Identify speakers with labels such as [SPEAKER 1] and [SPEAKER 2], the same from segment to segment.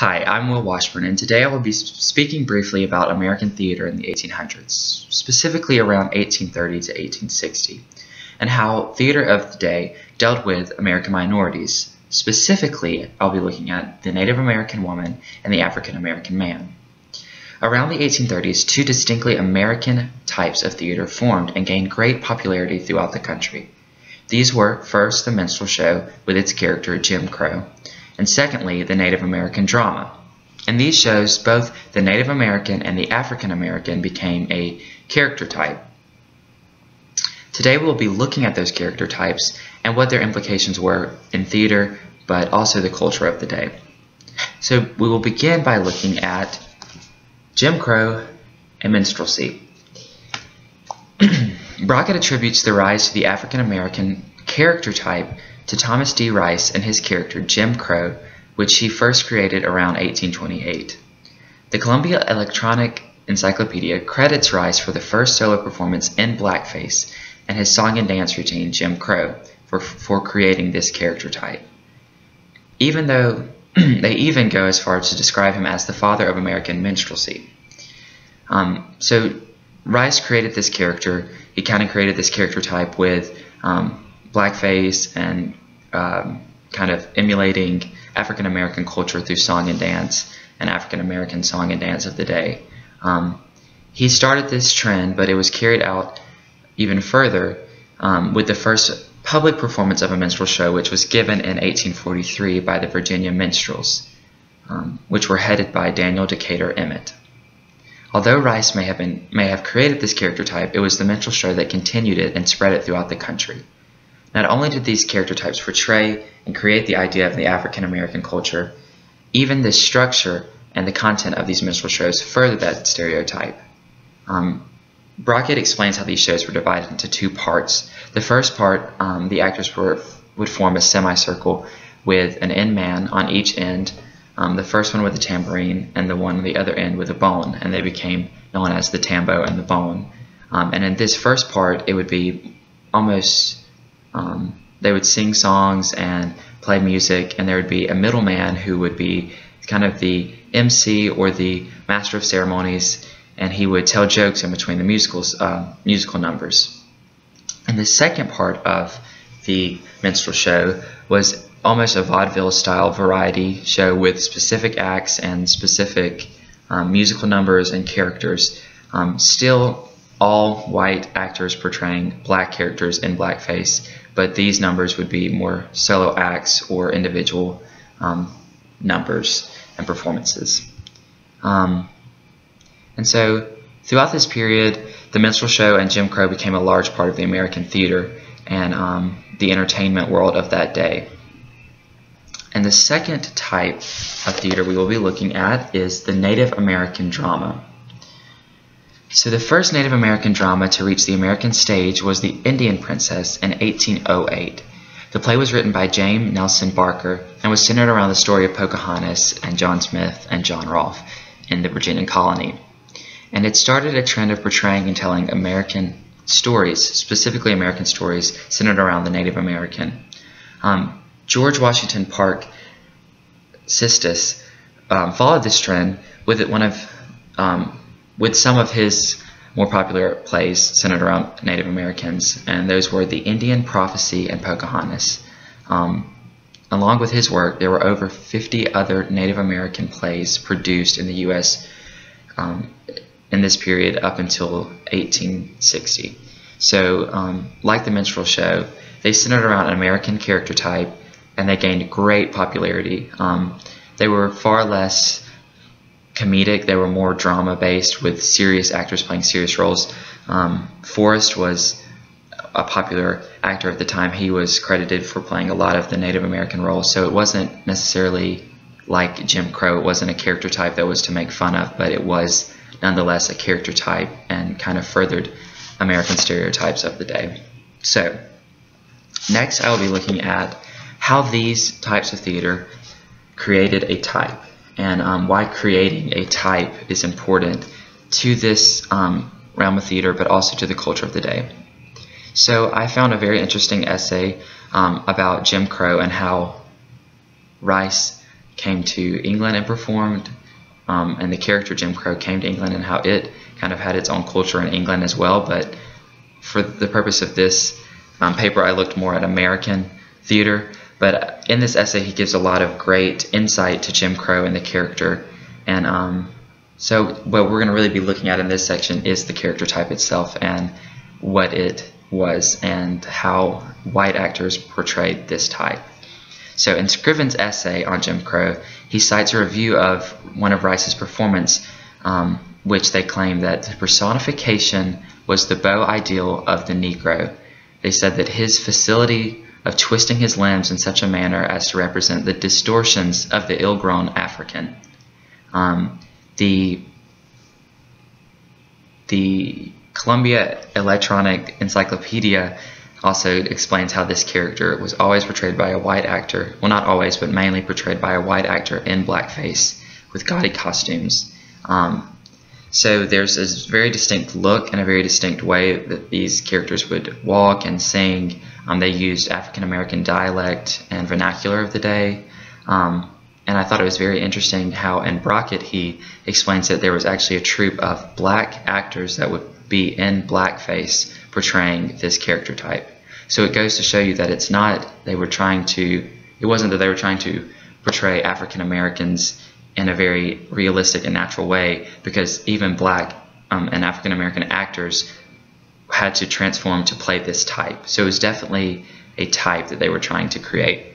[SPEAKER 1] Hi, I'm Will Washburn, and today I will be speaking briefly about American theater in the 1800s, specifically around 1830 to 1860, and how theater of the day dealt with American minorities. Specifically, I'll be looking at the Native American woman and the African American man. Around the 1830s, two distinctly American types of theater formed and gained great popularity throughout the country. These were, first, the minstrel show with its character Jim Crow, and secondly, the Native American drama. In these shows, both the Native American and the African American became a character type. Today we'll be looking at those character types and what their implications were in theater, but also the culture of the day. So we will begin by looking at Jim Crow and minstrelsy. Brockett attributes the rise to the African American character type to Thomas D. Rice and his character Jim Crow, which he first created around 1828. The Columbia Electronic Encyclopedia credits Rice for the first solo performance in blackface and his song and dance routine, Jim Crow, for, for creating this character type. Even though they even go as far as to describe him as the father of American minstrelsy. Um, so Rice created this character. He kind of created this character type with um, blackface and um, kind of emulating African American culture through song and dance and African American song and dance of the day. Um, he started this trend, but it was carried out even further um, with the first public performance of a minstrel show, which was given in 1843 by the Virginia Minstrels, um, which were headed by Daniel Decatur Emmett. Although Rice may have, been, may have created this character type, it was the minstrel show that continued it and spread it throughout the country. Not only did these character types portray and create the idea of the African American culture, even the structure and the content of these minstrel shows further that stereotype. Um, Brockett explains how these shows were divided into two parts. The first part, um, the actors were, would form a semicircle with an end man on each end, um, the first one with a tambourine and the one on the other end with a bone, and they became known as the tambo and the bone. Um, and in this first part, it would be almost um, they would sing songs and play music, and there would be a middleman who would be kind of the MC or the master of ceremonies, and he would tell jokes in between the musicals, uh, musical numbers. And the second part of the minstrel show was almost a vaudeville style variety show with specific acts and specific um, musical numbers and characters. Um, still all white actors portraying black characters in blackface, but these numbers would be more solo acts or individual um, numbers and performances. Um, and so throughout this period, the minstrel show and Jim Crow became a large part of the American theater and um, the entertainment world of that day. And the second type of theater we will be looking at is the Native American drama. So the first Native American drama to reach the American stage was The Indian Princess in 1808. The play was written by James Nelson Barker and was centered around the story of Pocahontas and John Smith and John Rolfe in the Virginian colony. And it started a trend of portraying and telling American stories, specifically American stories, centered around the Native American. Um, George Washington Parke Custis um, followed this trend with one of um, with some of his more popular plays centered around Native Americans, and those were The Indian Prophecy and Pocahontas. Um, along with his work, there were over 50 other Native American plays produced in the U.S. Um, in this period up until 1860. So, um, like the minstrel show, they centered around an American character type, and they gained great popularity. Um, they were far less comedic. They were more drama based with serious actors playing serious roles. Um, Forrest was a popular actor at the time. He was credited for playing a lot of the Native American roles, so it wasn't necessarily like Jim Crow. It wasn't a character type that was to make fun of, but it was nonetheless a character type and kind of furthered American stereotypes of the day. So, next I will be looking at how these types of theater created a type and um, why creating a type is important to this um, realm of theater, but also to the culture of the day. So I found a very interesting essay um, about Jim Crow and how Rice came to England and performed, um, and the character Jim Crow came to England and how it kind of had its own culture in England as well. But for the purpose of this um, paper, I looked more at American theater. But in this essay, he gives a lot of great insight to Jim Crow and the character. And um, so, what we're going to really be looking at in this section is the character type itself and what it was and how white actors portrayed this type. So, in Scriven's essay on Jim Crow, he cites a review of one of Rice's performance, um, which they claim that the personification was the beau ideal of the Negro. They said that his facility of twisting his limbs in such a manner as to represent the distortions of the ill-grown African. Um, the the Columbia Electronic Encyclopedia also explains how this character was always portrayed by a white actor. Well, not always, but mainly portrayed by a white actor in blackface with gaudy costumes. Um, so there's this very distinct look and a very distinct way that these characters would walk and sing. Um, they used African American dialect and vernacular of the day. Um, and I thought it was very interesting how in Brockett he explains that there was actually a troupe of black actors that would be in blackface portraying this character type. So it goes to show you that it's not they were trying to it wasn't that they were trying to portray African Americans in a very realistic and natural way because even black um, and African American actors had to transform to play this type. So it was definitely a type that they were trying to create.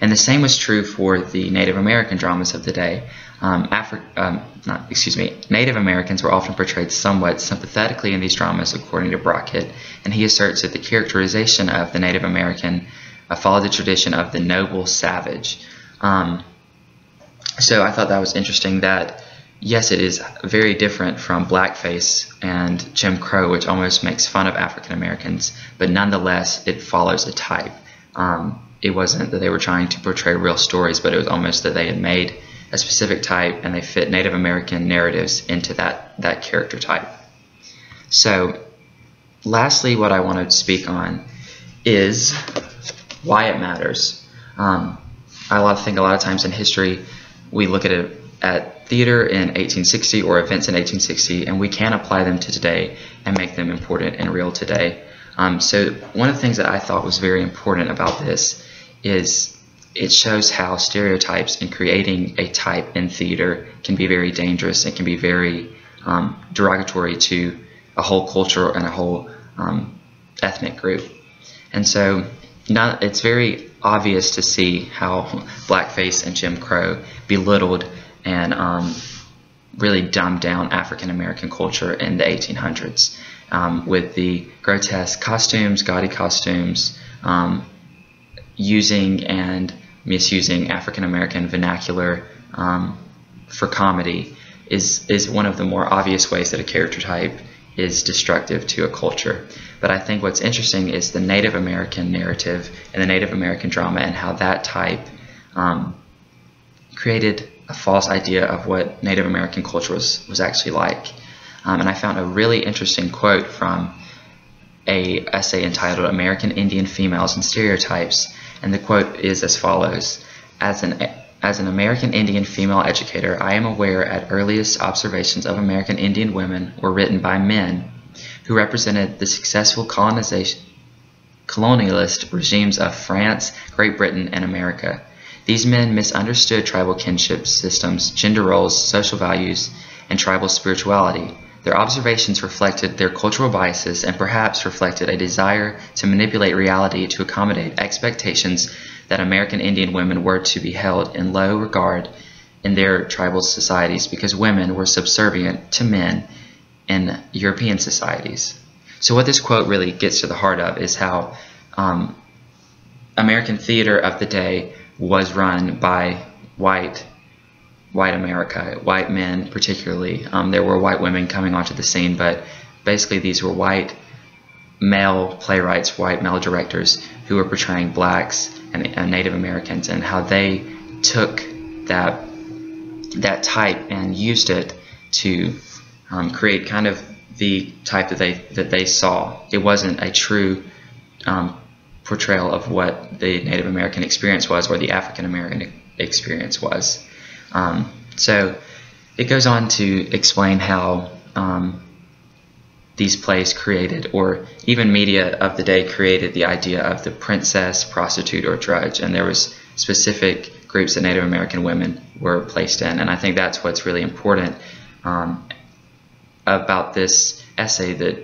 [SPEAKER 1] And the same was true for the Native American dramas of the day. Um, Afri um, not, excuse me, Native Americans were often portrayed somewhat sympathetically in these dramas, according to Brockett, and he asserts that the characterization of the Native American uh, followed the tradition of the noble savage. Um, so I thought that was interesting that yes, it is very different from blackface and Jim Crow, which almost makes fun of African Americans, but nonetheless, it follows a type. Um, it wasn't that they were trying to portray real stories, but it was almost that they had made a specific type and they fit Native American narratives into that, that character type. So, lastly, what I want to speak on is why it matters. Um, I think a lot of times in history, we look at it at theater in 1860 or events in 1860 and we can apply them to today and make them important and real today. Um, so one of the things that I thought was very important about this is it shows how stereotypes and creating a type in theater can be very dangerous and can be very um, derogatory to a whole culture and a whole um, ethnic group. And so not, it's very obvious to see how blackface and Jim Crow belittled and um, really dumbed down African American culture in the 1800s um, with the grotesque costumes, gaudy costumes, um, using and misusing African American vernacular um, for comedy is, is one of the more obvious ways that a character type is destructive to a culture. But I think what's interesting is the Native American narrative and the Native American drama and how that type um, created a false idea of what Native American culture was, was actually like. Um, and I found a really interesting quote from a essay entitled American Indian Females and Stereotypes. And the quote is as follows. As an as an American Indian female educator, I am aware at earliest observations of American Indian women were written by men who represented the successful colonization, colonialist regimes of France, Great Britain, and America. These men misunderstood tribal kinship systems, gender roles, social values, and tribal spirituality. Their observations reflected their cultural biases and perhaps reflected a desire to manipulate reality to accommodate expectations that American Indian women were to be held in low regard in their tribal societies because women were subservient to men in European societies. So what this quote really gets to the heart of is how um, American theater of the day was run by white white America, white men particularly. Um, there were white women coming onto the scene, but basically these were white male playwrights, white male directors who were portraying blacks and, and Native Americans, and how they took that that type and used it to um, create kind of the type that they that they saw. It wasn't a true um, portrayal of what the Native American experience was or the African American experience was. Um, so it goes on to explain how um, these plays created, or even media of the day created the idea of the princess, prostitute, or drudge, and there was specific groups that Native American women were placed in, and I think that's what's really important um, about this essay that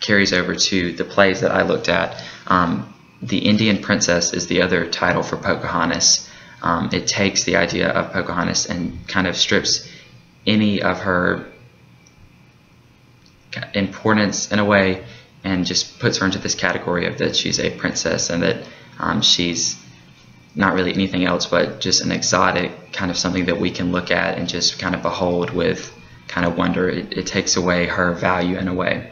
[SPEAKER 1] carries over to the plays that I looked at. Um, the Indian Princess is the other title for Pocahontas. Um, it takes the idea of Pocahontas and kind of strips any of her importance in a way and just puts her into this category of that she's a princess and that um, she's not really anything else but just an exotic kind of something that we can look at and just kind of behold with kind of wonder. It, it takes away her value in a way.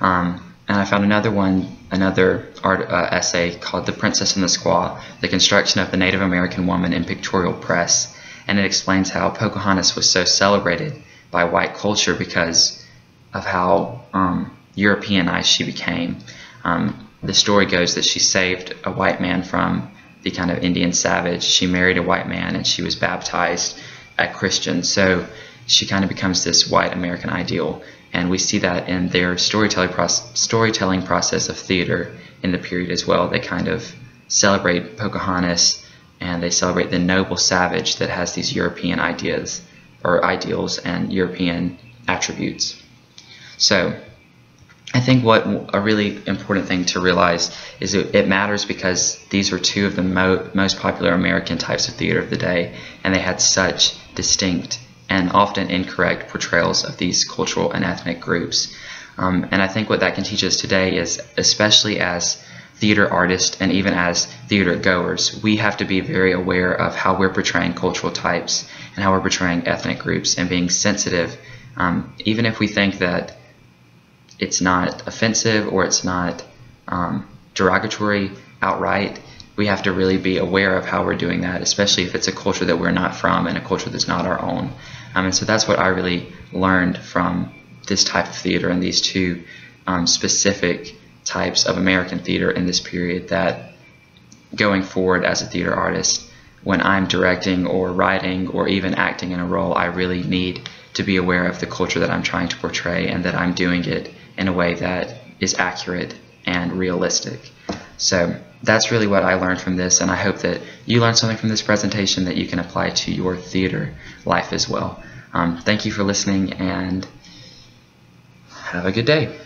[SPEAKER 1] Um, and I found another one, another art uh, essay called The Princess and the Squaw, The Construction of the Native American Woman in Pictorial Press. And it explains how Pocahontas was so celebrated by white culture because of how um, Europeanized she became. Um, the story goes that she saved a white man from the kind of Indian savage. She married a white man and she was baptized a Christian. So she kind of becomes this white American ideal. And we see that in their storytelling, process, storytelling process of theater in the period as well. They kind of celebrate Pocahontas and they celebrate the noble savage that has these European ideas or ideals and European attributes. So I think what a really important thing to realize is that it matters because these were two of the mo most popular American types of theater of the day, and they had such distinct and often incorrect portrayals of these cultural and ethnic groups. Um, and I think what that can teach us today is, especially as theater artists and even as theater goers, we have to be very aware of how we're portraying cultural types and how we're portraying ethnic groups and being sensitive, um, even if we think that it's not offensive or it's not um, derogatory outright, we have to really be aware of how we're doing that, especially if it's a culture that we're not from and a culture that's not our own. Um, and so that's what I really learned from this type of theater and these two um, specific types of American theater in this period that going forward as a theater artist, when I'm directing or writing or even acting in a role, I really need to be aware of the culture that I'm trying to portray and that I'm doing it in a way that is accurate and realistic. So that's really what I learned from this, and I hope that you learned something from this presentation that you can apply to your theater life as well. Um, thank you for listening, and have a good day.